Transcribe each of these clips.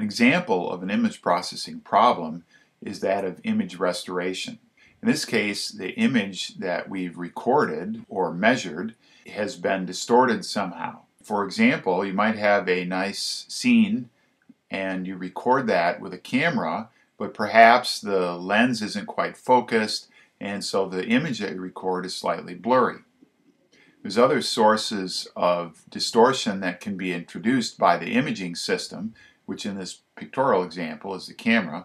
An example of an image processing problem is that of image restoration. In this case, the image that we've recorded or measured has been distorted somehow. For example, you might have a nice scene and you record that with a camera, but perhaps the lens isn't quite focused and so the image that you record is slightly blurry. There's other sources of distortion that can be introduced by the imaging system, which in this pictorial example is the camera,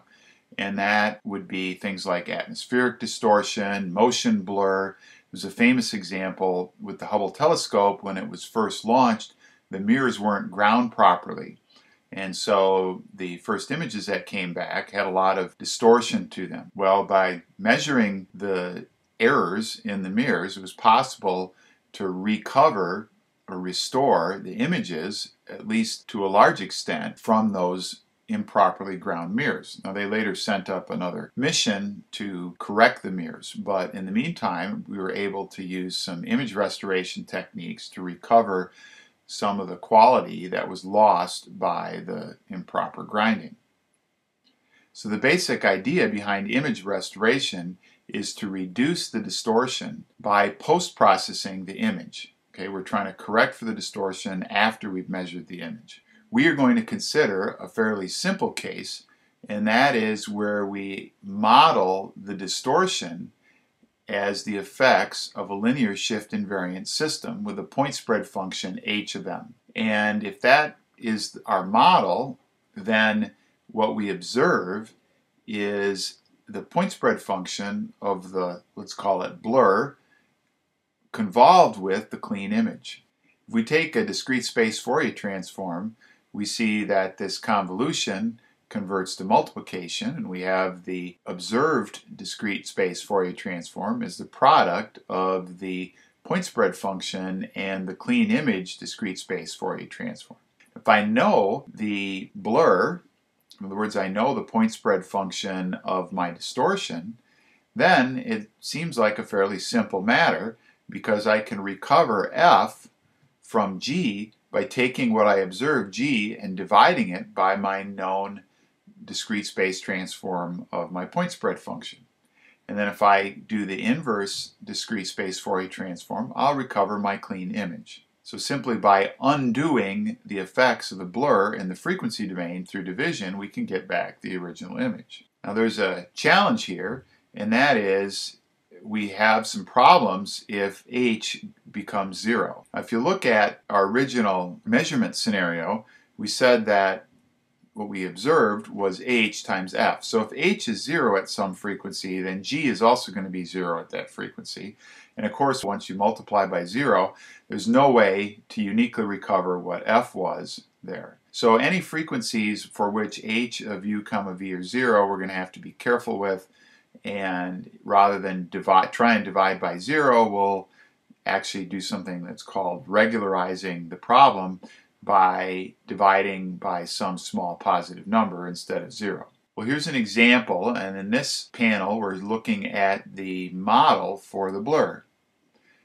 and that would be things like atmospheric distortion, motion blur. There's a famous example with the Hubble telescope when it was first launched, the mirrors weren't ground properly. And so the first images that came back had a lot of distortion to them. Well, by measuring the errors in the mirrors, it was possible to recover restore the images, at least to a large extent, from those improperly ground mirrors. Now, they later sent up another mission to correct the mirrors, but in the meantime, we were able to use some image restoration techniques to recover some of the quality that was lost by the improper grinding. So the basic idea behind image restoration is to reduce the distortion by post-processing the image. Okay, we're trying to correct for the distortion after we've measured the image. We are going to consider a fairly simple case, and that is where we model the distortion as the effects of a linear shift invariant system with a point spread function h of m. And if that is our model, then what we observe is the point spread function of the, let's call it blur, convolved with the clean image. If we take a discrete space Fourier transform, we see that this convolution converts to multiplication, and we have the observed discrete space Fourier transform as the product of the point spread function and the clean image discrete space Fourier transform. If I know the blur, in other words, I know the point spread function of my distortion, then it seems like a fairly simple matter because I can recover f from g by taking what I observe, g, and dividing it by my known discrete space transform of my point spread function. And then if I do the inverse discrete space Fourier transform, I'll recover my clean image. So simply by undoing the effects of the blur in the frequency domain through division, we can get back the original image. Now there's a challenge here, and that is we have some problems if h becomes zero. If you look at our original measurement scenario, we said that what we observed was h times f. So if h is 0 at some frequency, then g is also going to be 0 at that frequency. And of course, once you multiply by 0, there's no way to uniquely recover what f was there. So any frequencies for which h of u comma v are 0, we're going to have to be careful with. And rather than divide, try and divide by 0, we'll actually do something that's called regularizing the problem by dividing by some small positive number instead of zero. Well, here's an example, and in this panel we're looking at the model for the blur.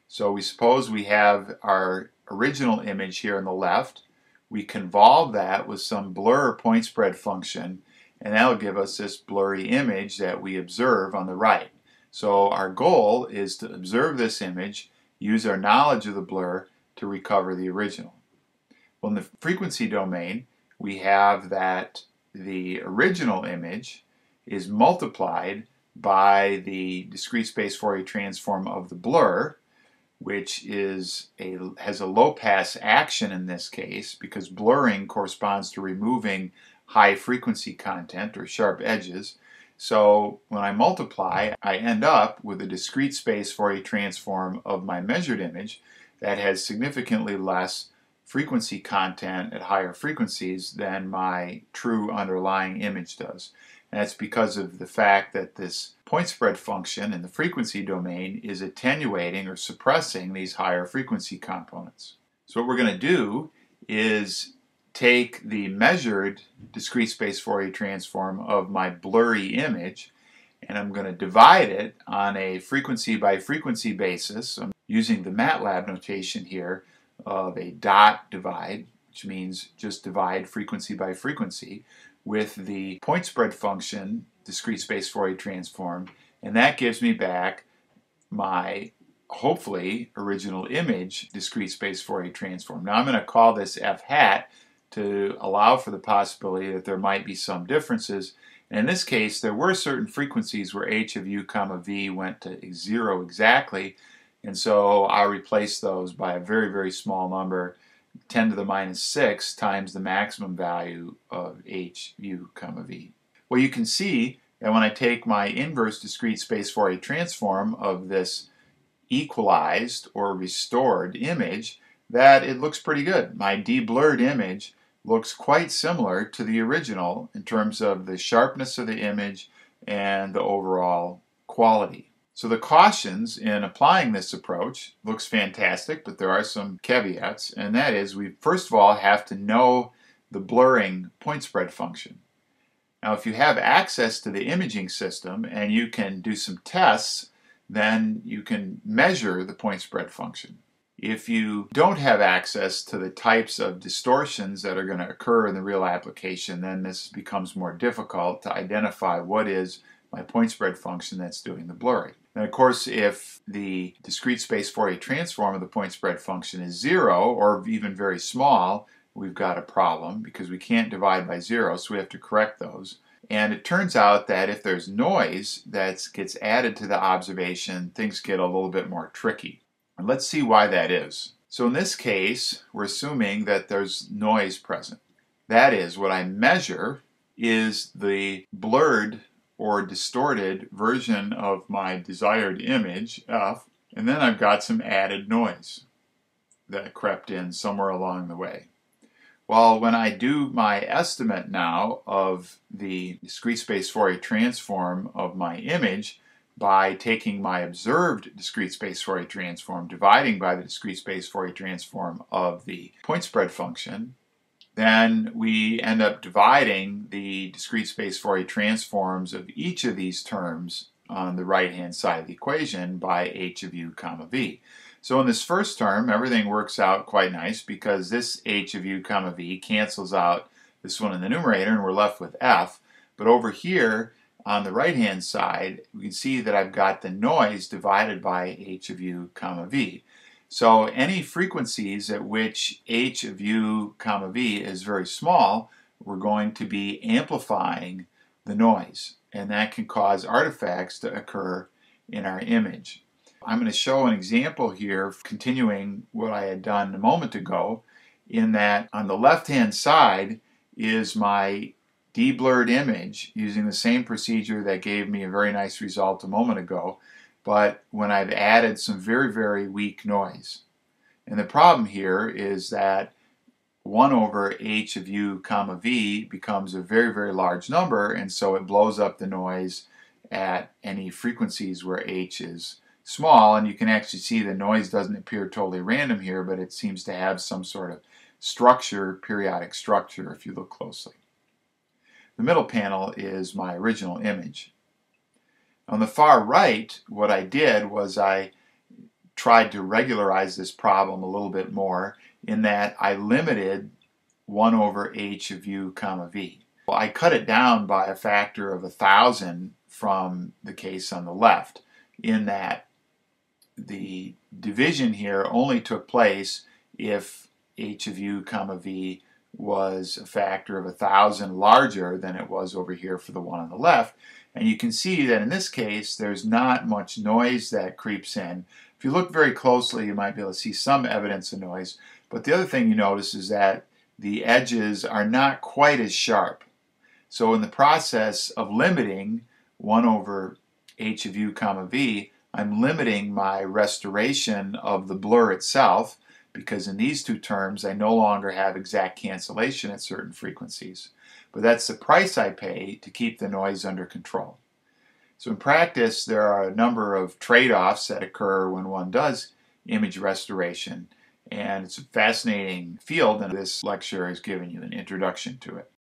So we suppose we have our original image here on the left. We convolve that with some blur point spread function, and that'll give us this blurry image that we observe on the right. So our goal is to observe this image, use our knowledge of the blur to recover the original. Well, in the frequency domain, we have that the original image is multiplied by the discrete space Fourier transform of the blur, which is a has a low pass action in this case because blurring corresponds to removing high frequency content or sharp edges. So when I multiply, I end up with a discrete space Fourier transform of my measured image that has significantly less frequency content at higher frequencies than my true underlying image does. And that's because of the fact that this point spread function in the frequency domain is attenuating or suppressing these higher frequency components. So what we're going to do is take the measured discrete space Fourier transform of my blurry image and I'm going to divide it on a frequency by frequency basis. I'm using the MATLAB notation here of a dot divide which means just divide frequency by frequency, with the point spread function, discrete space Fourier transform, and that gives me back my hopefully original image discrete space Fourier transform. Now I'm going to call this f hat to allow for the possibility that there might be some differences. And in this case, there were certain frequencies where h of u comma v went to zero exactly, and so I replaced those by a very, very small number, 10 to the minus 6 times the maximum value of h u comma v. Well, you can see that when I take my inverse discrete space Fourier transform of this equalized or restored image, that it looks pretty good. My deblurred image looks quite similar to the original in terms of the sharpness of the image and the overall quality. So the cautions in applying this approach looks fantastic, but there are some caveats, and that is we first of all have to know the blurring point spread function. Now if you have access to the imaging system and you can do some tests, then you can measure the point spread function. If you don't have access to the types of distortions that are going to occur in the real application, then this becomes more difficult to identify what is my point spread function that's doing the blurring. And of course, if the discrete space Fourier transform of the point spread function is zero or even very small, we've got a problem because we can't divide by zero, so we have to correct those. And it turns out that if there's noise that gets added to the observation, things get a little bit more tricky. And let's see why that is. So in this case, we're assuming that there's noise present. That is, what I measure is the blurred or distorted version of my desired image, F, and then I've got some added noise that crept in somewhere along the way. Well, when I do my estimate now of the discrete space Fourier transform of my image, by taking my observed discrete space Fourier transform, dividing by the discrete space Fourier transform of the point spread function, then we end up dividing the discrete space Fourier transforms of each of these terms on the right hand side of the equation by h of u comma v. So in this first term, everything works out quite nice because this h of u comma v cancels out this one in the numerator and we're left with f. But over here, on the right hand side, we can see that I've got the noise divided by h of u comma v. So any frequencies at which h of u comma v is very small, we're going to be amplifying the noise. And that can cause artifacts to occur in our image. I'm going to show an example here, continuing what I had done a moment ago, in that on the left hand side is my deblurred image using the same procedure that gave me a very nice result a moment ago, but when I've added some very, very weak noise. And the problem here is that 1 over h of u comma v becomes a very, very large number, and so it blows up the noise at any frequencies where h is small, and you can actually see the noise doesn't appear totally random here, but it seems to have some sort of structure, periodic structure, if you look closely. The middle panel is my original image. On the far right, what I did was I tried to regularize this problem a little bit more in that I limited 1 over h of u comma v. Well, I cut it down by a factor of a thousand from the case on the left in that the division here only took place if h of u comma v was a factor of a thousand larger than it was over here for the one on the left. And you can see that in this case, there's not much noise that creeps in. If you look very closely, you might be able to see some evidence of noise. But the other thing you notice is that the edges are not quite as sharp. So in the process of limiting 1 over h of u comma v, I'm limiting my restoration of the blur itself because in these two terms I no longer have exact cancellation at certain frequencies. But that's the price I pay to keep the noise under control. So in practice there are a number of trade-offs that occur when one does image restoration and it's a fascinating field and this lecture has given you an introduction to it.